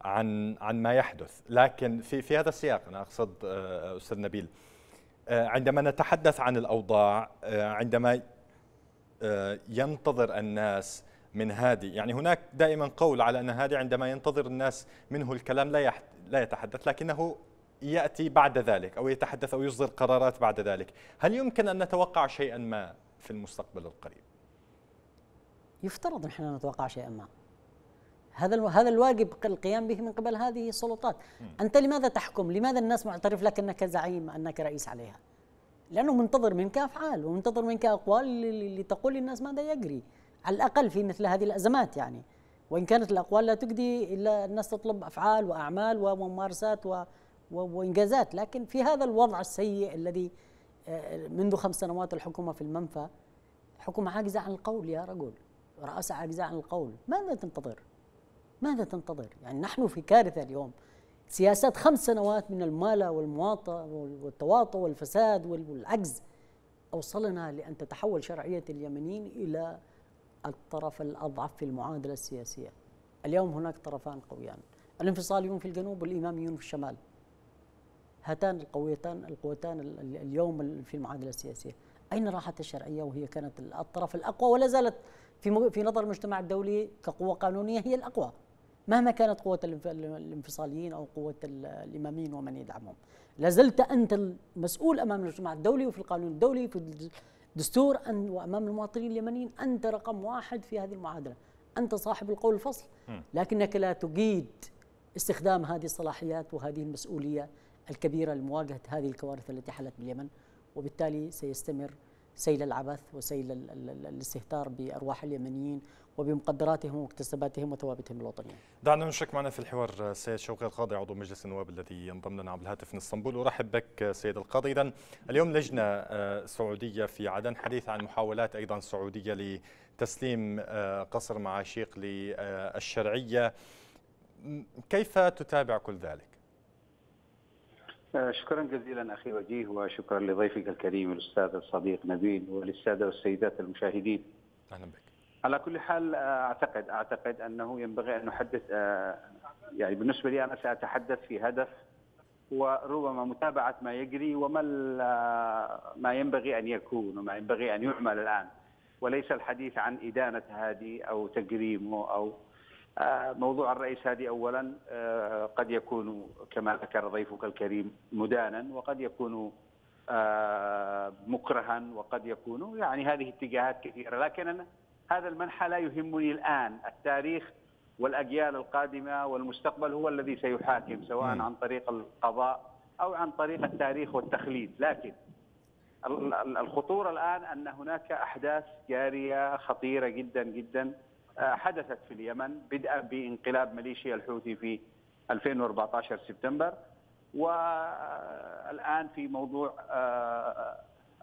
عن عن ما يحدث. لكن في في هذا السياق أنا أقصد آه، أستاذ نبيل. عندما نتحدث عن الأوضاع عندما ينتظر الناس من هادي يعني هناك دائما قول على أن هادي عندما ينتظر الناس منه الكلام لا لا يتحدث لكنه يأتي بعد ذلك أو يتحدث أو يصدر قرارات بعد ذلك، هل يمكن أن نتوقع شيئا ما في المستقبل القريب؟ يفترض نحن نتوقع شيئا ما. هذا هذا الواجب القيام به من قبل هذه السلطات. أنت لماذا تحكم؟ لماذا الناس معترف لك انك زعيم أنك رئيس عليها؟ لأنه منتظر منك أفعال ومنتظر منك أقوال لتقول للناس ماذا يجري. على الأقل في مثل هذه الأزمات يعني. وإن كانت الأقوال لا تجدي إلا الناس تطلب أفعال وأعمال وممارسات و وإنجازات. لكن في هذا الوضع السيء الذي آه، منذ خمس سنوات الحكومة في المنفى حكومه عاجزة عن القول يا رجل. رئاسه عاجزة عن القول. ماذا تنتظر؟ ماذا تنتظر؟ يعني نحن في كارثة اليوم. سياسات خمس سنوات من المالة والمواطة والتواطؤ والفساد والعجز. أوصلنا لأن تتحول شرعية اليمنيين إلى الطرف الأضعف في المعادلة السياسية. اليوم هناك طرفان قويان. الانفصاليون في الجنوب والإماميون في الشمال. هاتان القويتان القوتان اليوم في المعادلة السياسية. أين راحت الشرعية وهي كانت الطرف الأقوى؟ ولا زالت في في نظر المجتمع الدولي كقوة قانونية هي الأقوى. مهما كانت قوة الانفصاليين أو قوة الإماميين ومن يدعمهم. لازلت أنت المسؤول أمام المجتمع الدولي وفي القانون الدولي في الدستور أن وأمام المواطنين اليمنيين. أنت رقم واحد في هذه المعادلة. أنت صاحب القول الفصل. لكنك لا تجيد استخدام هذه الصلاحيات وهذه المسؤولية الكبيرة لمواجهة هذه الكوارث التي حلت باليمن وبالتالي سيستمر سيل العبث وسيل الاستهتار بأرواح اليمنيين وبمقدراتهم ومكتسباتهم وثوابتهم الوطنية. دعنا نشرك معنا في الحوار السيد شوقي القاضي عضو مجلس النواب الذي ينضم لنا عبر الهاتف من اسطنبول. أرحب بك سيد القاضي. اذا اليوم لجنة آه، سعودية في عدن. حديث عن محاولات أيضا سعودية لتسليم آه، قصر معاشيق للشرعية. كيف تتابع كل ذلك؟ آه، شكرا جزيلا أخي وجيه وشكرا لضيفك الكريم الأستاذ الصديق نبيل وللساده والسيدات المشاهدين. أهلا بك. على كل حال آه، أعتقد أعتقد أنه ينبغي أن نحدث آه، يعني بالنسبة لي أنا سأتحدث في هدف وربما متابعة ما يجري وما ما ينبغي أن يكون وما ينبغي أن يعمل الآن وليس الحديث عن إدانة هادي أو تجريمه أو موضوع الرئيس هادي اولا آه، قد يكون كما ذكر ضيفك الكريم مدانا وقد يكون آه، مكرها وقد يكون يعني هذه اتجاهات كثيرة. لكن أنا هذا المنحى لا يهمني الآن. التاريخ والأجيال القادمة والمستقبل هو الذي سيحاكم سواء عن طريق القضاء أو عن طريق التاريخ والتخليد. لكن الخطورة الآن أن هناك أحداث جارية خطيرة جدا جدا حدثت في اليمن بدءا بانقلاب ميليشيا الحوثي في 2014 سبتمبر والآن في موضوع آه،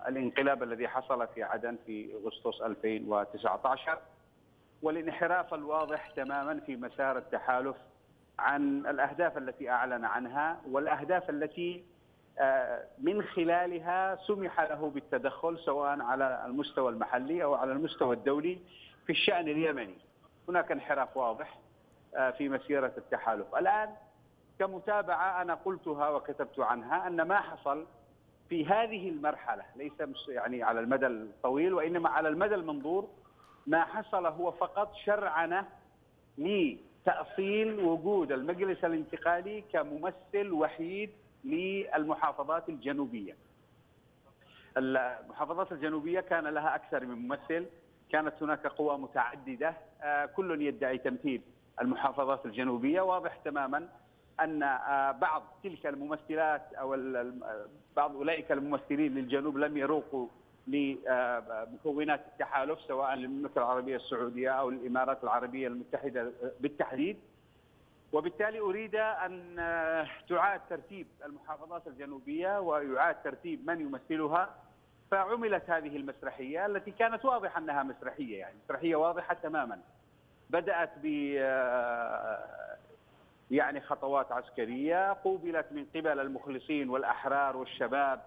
الانقلاب الذي حصل في عدن في أغسطس 2019 والانحراف الواضح تماما في مسار التحالف عن الأهداف التي أعلن عنها والأهداف التي آه، من خلالها سمح له بالتدخل سواء على المستوى المحلي أو على المستوى الدولي في الشأن اليمني. هناك انحراف واضح آه، في مسيرة التحالف، الآن كمتابعة أنا قلتها وكتبت عنها أن ما حصل في هذه المرحلة ليس يعني على المدى الطويل وإنما على المدى المنظور ما حصل هو فقط شرعنة لتأصيل وجود المجلس الانتقالي كممثل وحيد للمحافظات الجنوبية. المحافظات الجنوبية كان لها أكثر من ممثل كانت هناك قوى متعددة آه، كل يدعي تمثيل المحافظات الجنوبية. واضح تماما أن آه، بعض تلك الممثلات أو بعض أولئك الممثلين للجنوب لم يروقوا لمكونات التحالف سواء للمملكة العربية السعودية أو الإمارات العربية المتحدة بالتحديد. وبالتالي أريد أن آه، تعاد ترتيب المحافظات الجنوبية ويعاد ترتيب من يمثلها. فعملت هذه المسرحية التي كانت واضحة أنها مسرحية يعني مسرحية واضحة تماما. بدأت ب آه، يعني خطوات عسكرية قوبلت من قبل المخلصين والأحرار والشباب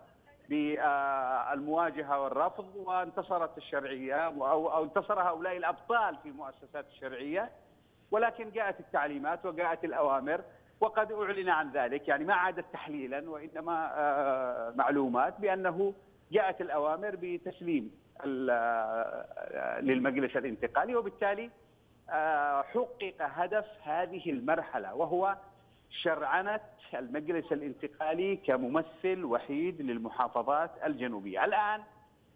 بالمواجهه والرفض وانتصرت الشرعية أو انتصر هؤلاء الأبطال في مؤسسات الشرعية. ولكن جاءت التعليمات وجاءت الأوامر وقد أعلن عن ذلك. يعني ما عادت تحليلا وإنما آه، معلومات بأنه جاءت الأوامر بتسليم للمجلس الانتقالي وبالتالي آه، حقق هدف هذه المرحلة وهو شرعنة المجلس الانتقالي كممثل وحيد للمحافظات الجنوبية الآن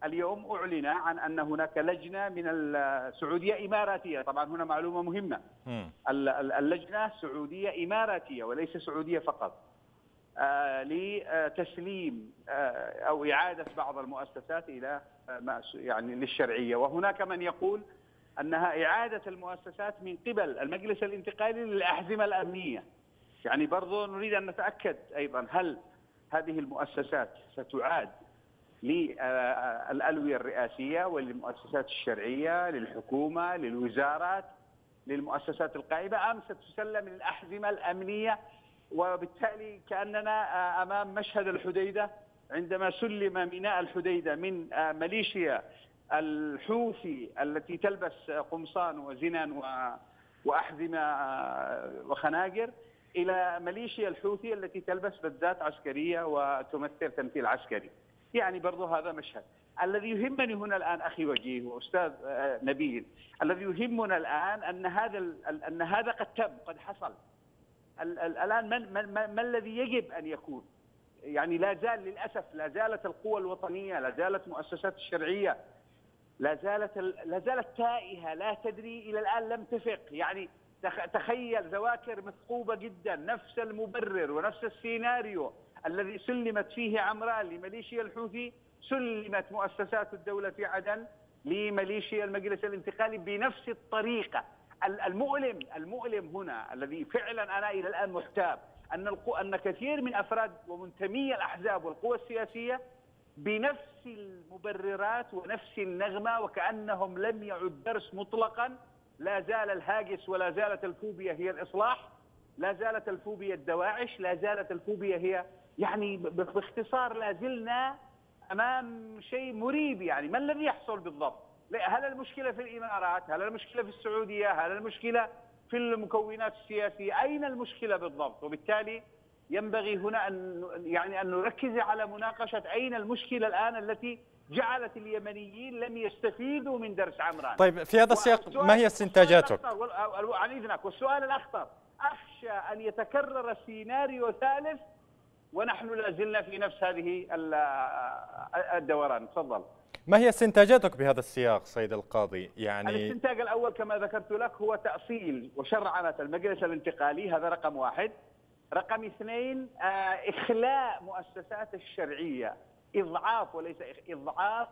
اليوم أعلن عن أن هناك لجنة من السعودية إماراتية، طبعا هنا معلومة مهمة. اللجنة سعودية إماراتية وليس سعودية فقط. آه، لتسليم آه، أو إعادة بعض المؤسسات إلى آه، يعني للشرعية، وهناك من يقول أنها إعادة المؤسسات من قبل المجلس الانتقالي للأحزمة الأمنية. يعني برضو نريد أن نتأكد أيضا هل هذه المؤسسات ستعاد للألوية الرئاسية وللمؤسسات الشرعية للحكومة للوزارات للمؤسسات القائمة أم ستسلم للأحزمة الأمنية وبالتالي كأننا أمام مشهد الحديدة عندما سلم ميناء الحديدة من ميليشيا الحوثي التي تلبس قمصان وزنان وأحزمة وخناجر إلى ميليشيا الحوثي التي تلبس بدات عسكرية وتمثل تمثيل عسكري. يعني برضو هذا مشهد. الذي يهمني هنا الآن أخي وجيه وأستاذ آه، نبيل الذي يهمنا الآن أن هذا أن هذا قد تم قد حصل. الآن من ما, ما الذي يجب أن يكون؟ يعني لا زال للأسف لا زالت القوى الوطنية لا زالت مؤسسات الشرعية لا زالت لا زالت تائهة لا تدري إلى الآن لم تفق. يعني تخيل ذواكر مثقوبة جدا نفس المبرر ونفس السيناريو الذي سلمت فيه عمران لميليشيا الحوثي سلمت مؤسسات الدولة في عدن لميليشيا المجلس الانتقالي بنفس الطريقة. المؤلم المؤلم هنا الذي فعلا أنا إلى الآن محتاب القو... أن كثير من أفراد ومنتمي الأحزاب والقوى السياسية بنفس المبررات ونفس النغمة وكأنهم لم يعد درس مطلقا لا زال الهاجس ولا زالت الفوبيا هي الإصلاح لا زالت الفوبيا الدواعش لا زالت الفوبيا هي يعني باختصار لا زلنا أمام شيء مريب يعني ما الذي يحصل بالضبط؟ هل المشكلة في الإمارات؟ هل المشكلة في السعودية؟ هل المشكلة في المكونات السياسية؟ أين المشكلة بالضبط؟ وبالتالي ينبغي هنا أن يعني أن نركز على مناقشة أين المشكلة الآن التي جعلت اليمنيين لم يستفيدوا من درس عمران. طيب في هذا السياق ما هي استنتاجاتك؟ عن اذنك والسؤال الأخطر أخشى أن يتكرر سيناريو ثالث ونحن لا زلنا في نفس هذه الدوران تفضل ما هي استنتاجاتك بهذا السياق سيد القاضي؟ يعني الاستنتاج الأول كما ذكرت لك هو تأصيل وشرعنة المجلس الانتقالي هذا رقم واحد. رقم اثنين آه، إخلاء مؤسسات الشرعية. إضعاف وليس إضعاف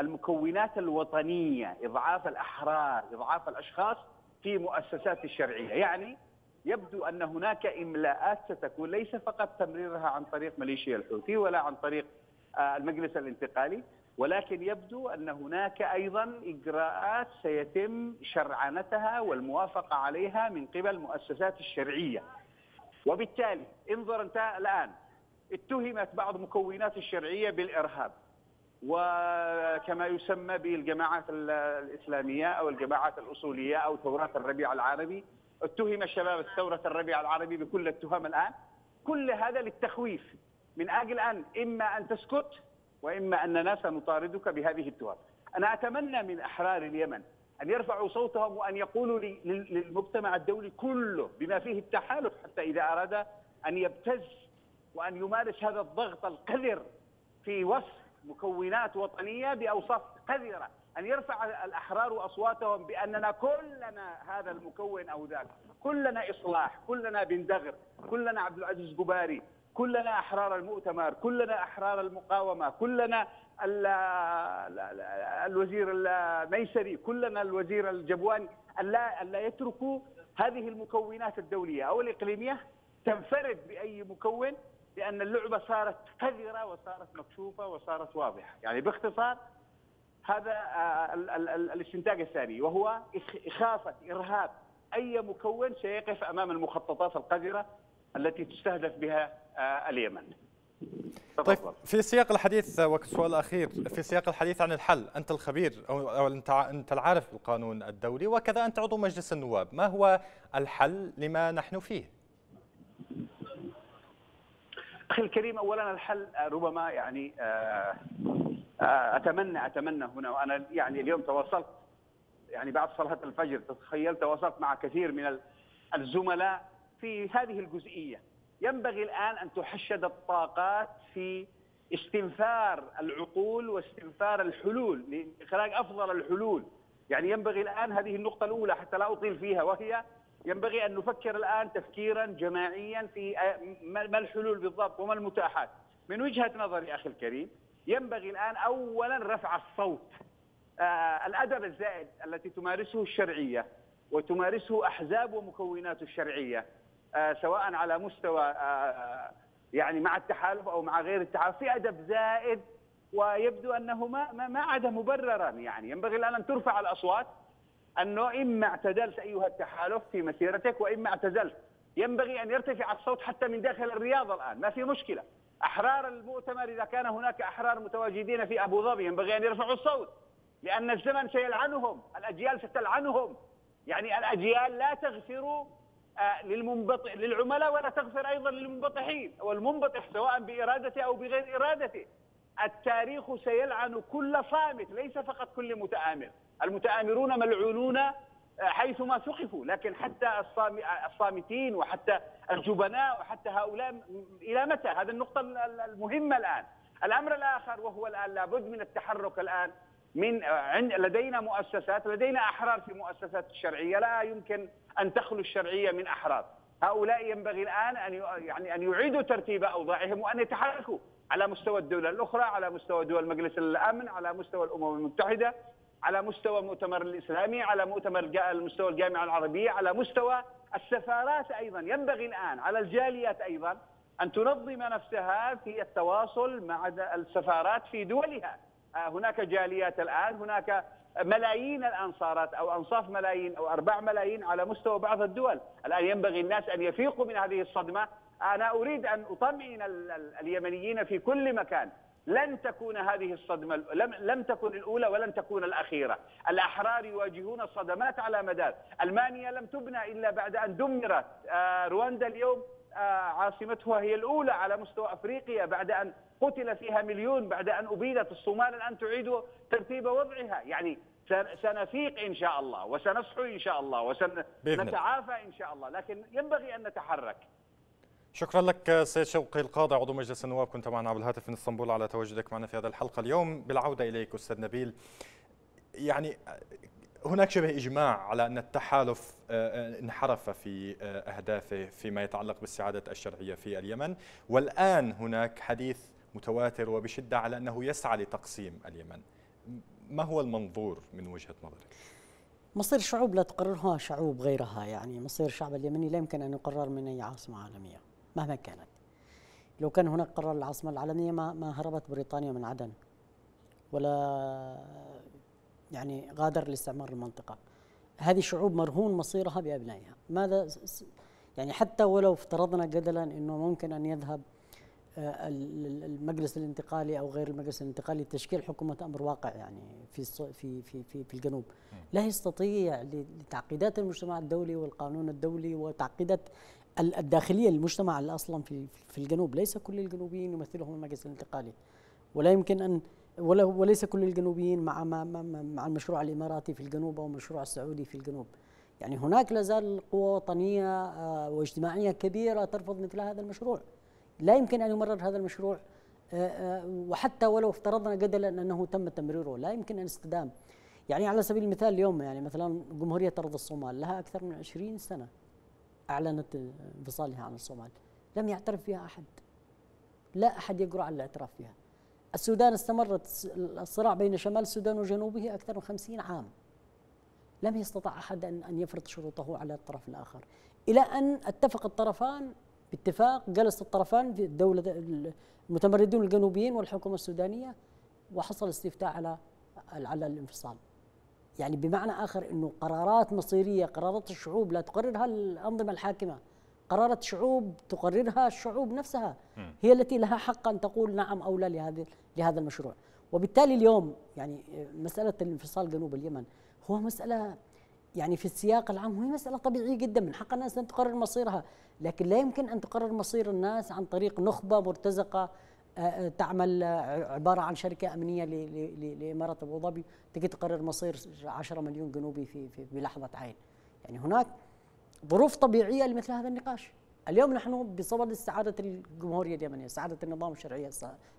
المكونات الوطنية إضعاف الأحرار إضعاف الأشخاص في مؤسسات الشرعية. يعني يبدو أن هناك إملاءات ستكون ليس فقط تمريرها عن طريق ميليشيا الحوثي ولا عن طريق آه، المجلس الانتقالي ولكن يبدو أن هناك أيضا إجراءات سيتم شرعنتها والموافقة عليها من قبل مؤسسات الشرعية. وبالتالي انظر أنت الآن اتهمت بعض مكونات الشرعية بالإرهاب وكما يسمى بالجماعات الإسلامية أو الجماعات الأصولية أو ثورات الربيع العربي. اتهم شباب الثورة الربيع العربي بكل التهم الآن. كل هذا للتخويف. من أجل أن إما أن تسكت وإما أننا سنطاردك بهذه التهم أنا أتمنى من أحرار اليمن أن يرفعوا صوتهم وأن يقولوا للمجتمع الدولي كله بما فيه التحالف حتى إذا أراد أن يبتز وأن يمارس هذا الضغط القذر في وصف مكونات وطنية بأوصاف قذرة. أن يرفع الأحرار أصواتهم بأننا كلنا هذا المكون أو ذاك. كلنا إصلاح كلنا بن دغر كلنا عبد العزيز قباري. كلنا أحرار المؤتمر كلنا أحرار المقاومة كلنا الوزير الميسري كلنا الوزير الجبواني ألا, ألا يتركوا هذه المكونات الدولية أو الإقليمية تنفرد بأي مكون لأن اللعبة صارت قذرة وصارت مكشوفة وصارت واضحة. يعني باختصار هذا آه، الاستنتاج الثاني وهو إخافة إرهاب أي مكون سيقف أمام المخططات القذرة التي تستهدف بها آه، اليمن. طيب في سياق الحديث والسؤال الاخير في سياق الحديث عن الحل أنت الخبير أو, أو أنت أنت العارف بالقانون الدولي وكذا أنت عضو مجلس النواب. ما هو الحل لما نحن فيه؟ أخي الكريم اولا الحل ربما يعني آه آه، أتمنى أتمنى هنا وأنا يعني اليوم تواصلت يعني بعد صلاة الفجر تخيل تواصلت مع كثير من الزملاء في هذه الجزئية. ينبغي الآن أن تحشد الطاقات في استنفار العقول واستنفار الحلول لإخراج أفضل الحلول. يعني ينبغي الآن هذه النقطة الأولى حتى لا أطيل فيها وهي ينبغي أن نفكر الآن تفكيرا جماعيا في ما الحلول بالضبط وما المتاحات. من وجهة نظري أخي الكريم ينبغي الآن اولا رفع الصوت. آه الأدب الزائد التي تمارسه الشرعية وتمارسه أحزاب ومكونات الشرعية سواء على مستوى آه يعني مع التحالف أو مع غير التحالف في أدب زائد ويبدو أنه ما ما, عاد مبررا يعني. ينبغي الآن أن ترفع الأصوات أنه إما اعتدلت أيها التحالف في مسيرتك وإما اعتزلت. ينبغي أن يرتفع الصوت حتى من داخل الرياض الآن. ما في مشكلة. أحرار المؤتمر إذا كان هناك أحرار متواجدين في أبو ظبي ينبغي أن يرفعوا الصوت لأن الزمن سيلعنهم الأجيال ستلعنهم. يعني الأجيال لا تغفر آه، للمنبطح للعملاء ولا تغفر أيضا للمنبطحين والمنبطح سواء بإرادته أو بغير إرادته. التاريخ سيلعن كل صامت ليس فقط كل متآمر. المتآمرون ملعونون آه، حيثما ثقفوا لكن حتى الصامتين وحتى الجبناء وحتى هؤلاء إلى متى؟ هذه النقطة المهمة الآن. الأمر الآخر وهو الآن لابد من التحرك الآن. من عند لدينا مؤسسات لدينا أحرار في مؤسسات الشرعية. لا يمكن أن تخلو الشرعية من أحرار. هؤلاء ينبغي الآن أن يعني أن يعيدوا ترتيب أوضاعهم وأن يتحركوا على مستوى الدولة الأخرى على مستوى دول مجلس الأمن على مستوى الأمم المتحدة على مستوى المؤتمر الإسلامي على مؤتمر المستوى الجامعة العربية على مستوى السفارات أيضا. ينبغي الآن على الجاليات أيضا أن تنظم نفسها في التواصل مع السفارات في دولها. هناك جاليات الآن هناك ملايين الأنصارات أو أنصاف ملايين أو أربع ملايين على مستوى بعض الدول. الآن ينبغي الناس أن يفيقوا من هذه الصدمة. أنا أريد أن أطمئن اليمنيين في كل مكان. لن تكون هذه الصدمة لم, لم تكن الأولى ولن تكون الأخيرة. الأحرار يواجهون الصدمات على مدار. ألمانيا لم تبنى إلا بعد أن دمرت. آه، رواندا اليوم آه، عاصمتها هي الأولى على مستوى أفريقيا بعد أن قتل فيها مليون بعد أن أبيدت الصومال الآن تعيد ترتيب وضعها. يعني سنفيق إن شاء الله وسنصحو إن شاء الله وسنتعافى إن شاء الله لكن ينبغي أن نتحرك. شكرا لك سيد شوقي القاضي. عضو مجلس النواب كنت معنا على الهاتف من إسطنبول على تواجدك معنا في هذه الحلقة اليوم. بالعودة إليك أستاذ نبيل. يعني هناك شبه إجماع على أن التحالف آه، انحرف في آه، أهدافه فيما يتعلق باستعادة الشرعية في اليمن. والآن هناك حديث متواتر وبشدة على أنه يسعى لتقسيم اليمن. ما هو المنظور من وجهة نظرك؟ مصير الشعوب لا تقررها شعوب غيرها. يعني مصير الشعب اليمني لا يمكن أن يقرر من أي عاصمة عالمية مهما كانت. لو كان هناك قرار العاصمة العالمية ما, ما هربت بريطانيا من عدن. ولا يعني غادر لاستعمار المنطقة. هذه الشعوب مرهون مصيرها بأبنائها. ماذا يعني حتى ولو افترضنا جدلا أنه ممكن أن يذهب المجلس الانتقالي أو غير المجلس الانتقالي لتشكيل حكومة أمر واقع يعني في في في في, في الجنوب. لا يستطيع لتعقيدات المجتمع الدولي والقانون الدولي وتعقيدات الداخلية للمجتمع أصلا في في الجنوب. ليس كل الجنوبيين يمثلهم المجلس الانتقالي. ولا يمكن أن ولا وليس كل الجنوبيين مع مع, مع المشروع الإماراتي في الجنوب أو المشروع السعودي في الجنوب. يعني هناك لا زال قوى وطنية آه، واجتماعية كبيرة ترفض مثل هذا المشروع. لا يمكن أن يمرر هذا المشروع آه، آه، وحتى ولو افترضنا جدلا أنه تم تمريره لا يمكن أن يستدام يعني على سبيل المثال اليوم يعني مثلا جمهورية أرض الصومال لها أكثر من 20 سنة أعلنت انفصالها عن الصومال. لم يعترف فيها أحد. لا أحد يقرأ على الاعتراف فيها. السودان استمرت الصراع بين شمال السودان وجنوبه أكثر من 50 عام. لم يستطع أحد أن يفرض شروطه على الطرف الآخر. إلى أن اتفق الطرفان باتفاق جلس الطرفان في الدولة المتمردون الجنوبيين والحكومة السودانية وحصل استفتاء على على الانفصال. يعني بمعنى آخر أنه قرارات مصيرية قرارات الشعوب لا تقررها الأنظمة الحاكمة. قرارات شعوب تقررها الشعوب نفسها. هي التي لها حق أن تقول نعم أو لا لهذا لهذا المشروع. وبالتالي اليوم يعني مسألة الانفصال جنوب اليمن هو مسألة يعني في السياق العام هي مسألة طبيعية جدا من حق الناس أن تقرر مصيرها. لكن لا يمكن أن تقرر مصير الناس عن طريق نخبة مرتزقة آه، آه، تعمل عبارة عن شركة أمنية لإمارات أبو ظبي تجي تقرر مصير 10 مليون جنوبي في, في بلحظة عين. يعني هناك ظروف طبيعية لمثل هذا النقاش. اليوم نحن بصدد استعادة الجمهورية اليمنية استعادة النظام الشرعي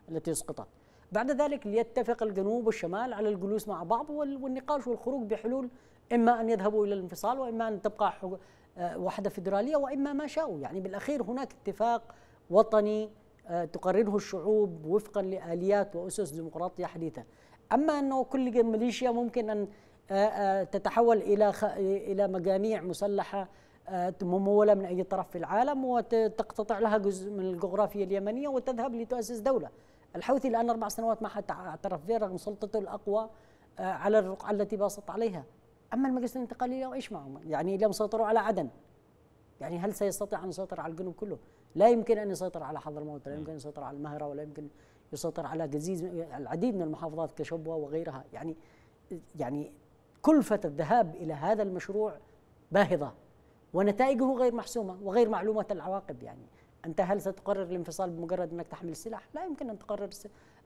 التي اسقطت بعد ذلك ليتفق الجنوب والشمال على الجلوس مع بعض والنقاش والخروج بحلول إما أن يذهبوا إلى الانفصال وإما أن تبقى آه، وحدة فيدرالية وإما ما شاءوا. يعني بالأخير هناك اتفاق وطني آه، تقرره الشعوب وفقا لآليات وأسس ديمقراطية حديثة. أما أنه كل ميليشيا ممكن أن آه، تتحول إلى إلى مجاميع مسلحة ممولة من أي طرف في العالم وتقتطع لها جزء من الجغرافيا اليمنية وتذهب لتؤسس دولة. الحوثي الآن أربع سنوات ما حد اعترف فيه رغم سلطته الأقوى على الرقعة التي باسط عليها. أما المجلس الانتقالي اليوم إيش معهم؟ يعني اليوم سيطروا على عدن يعني هل سيستطيع أن يسيطر على الجنوب كله؟ لا يمكن أن يسيطر على حضرموت، لا يمكن أن يسيطر على المهرة ولا يمكن يسيطر على جزيز العديد من المحافظات كشبوة وغيرها، يعني يعني كلفه الذهاب إلى هذا المشروع باهظة ونتائجه غير محسومة وغير معلومة العواقب يعني أنت هل ستقرر الانفصال بمجرد أنك تحمل السلاح؟ لا يمكن أن تقرر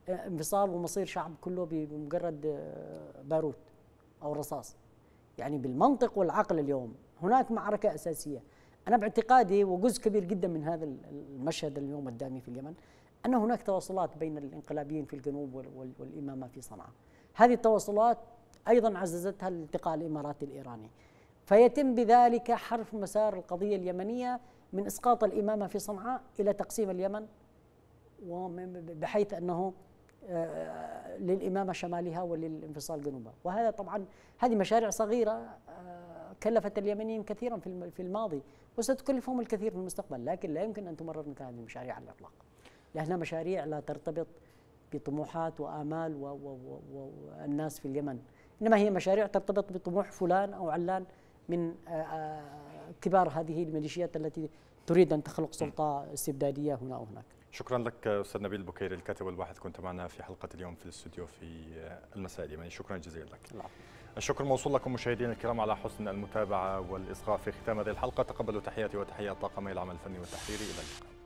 انفصال ومصير شعب كله بمجرد آه، باروت أو رصاص. يعني بالمنطق والعقل اليوم. هناك معركة أساسية. أنا باعتقادي وجزء كبير جدا من هذا المشهد اليوم الدامي في اليمن أن هناك تواصلات بين الإنقلابيين في الجنوب والإمامة في صنعاء. هذه التواصلات أيضا عززتها الالتقاء الإماراتي الإيراني. فيتم بذلك حرف مسار القضية اليمنية من إسقاط الإمامة في صنعاء إلى تقسيم اليمن بحيث أنه للإمامة شمالها وللانفصال جنوبها. وهذا طبعا هذه مشاريع صغيرة آه، كلفت اليمنيين كثيرا في الماضي وستكلفهم الكثير في المستقبل لكن لا يمكن أن تمرر مثل هذه المشاريع على الإطلاق. لأنها مشاريع لا ترتبط بطموحات وآمال والناس في اليمن. إنما هي مشاريع ترتبط بطموح فلان أو علان من آه، كبار هذه الميليشيات التي تريد أن تخلق سلطة استبدادية هنا وهناك شكرا لك أستاذ نبيل بكير الكاتب الواحد كنت معنا في حلقة اليوم في الاستوديو في المساء اليمني شكرا جزيلا لك. العفو. الشكر موصول لكم مشاهدينا الكرام على حسن المتابعة والإصغاء في ختام هذه الحلقة. تقبلوا تحياتي وتحيات طاقمي العمل الفني والتحريري. إلى اللقاء.